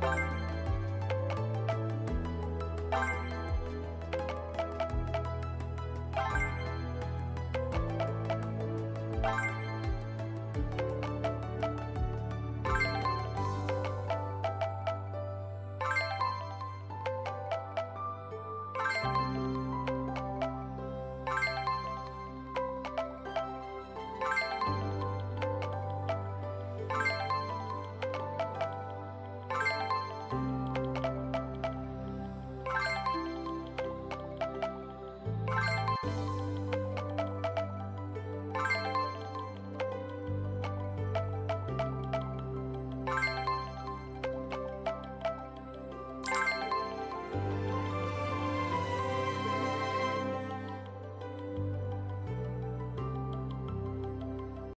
Bye.